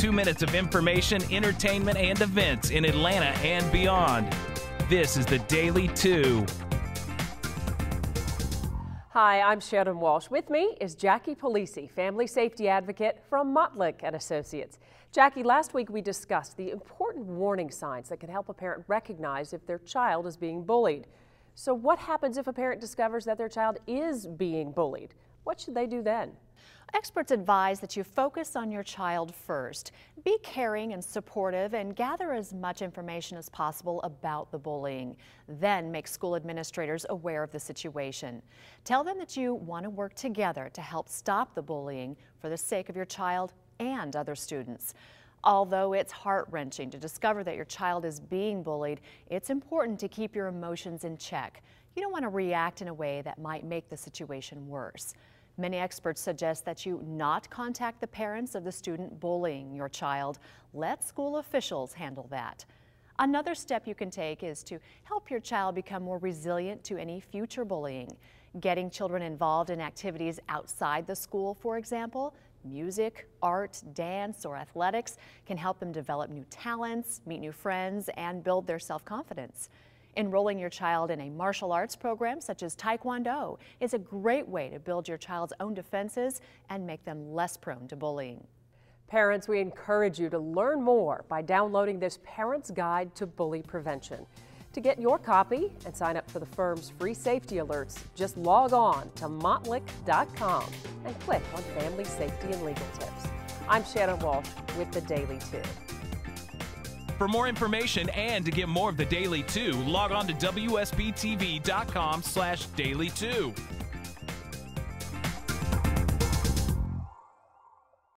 two minutes of information, entertainment, and events in Atlanta and beyond. This is the Daily 2. Hi, I'm Sharon Walsh. With me is Jackie Polisi, family safety advocate from Montlick and Associates. Jackie, last week we discussed the important warning signs that can help a parent recognize if their child is being bullied. So what happens if a parent discovers that their child is being bullied? What should they do then? Experts advise that you focus on your child first. Be caring and supportive and gather as much information as possible about the bullying. Then make school administrators aware of the situation. Tell them that you want to work together to help stop the bullying for the sake of your child and other students. Although it's heart-wrenching to discover that your child is being bullied, it's important to keep your emotions in check. You don't want to react in a way that might make the situation worse. Many experts suggest that you not contact the parents of the student bullying your child. Let school officials handle that. Another step you can take is to help your child become more resilient to any future bullying. Getting children involved in activities outside the school, for example, music, art, dance, or athletics can help them develop new talents, meet new friends, and build their self-confidence. Enrolling your child in a martial arts program such as Taekwondo is a great way to build your child's own defenses and make them less prone to bullying. Parents, we encourage you to learn more by downloading this Parent's Guide to Bully Prevention. To get your copy and sign up for the firm's free safety alerts, just log on to montlick.com and click on Family Safety and Legal Tips. I'm Shannon Walsh with the Daily 2. For more information and to get more of the Daily 2, log on to WSBTV.com slash Daily 2.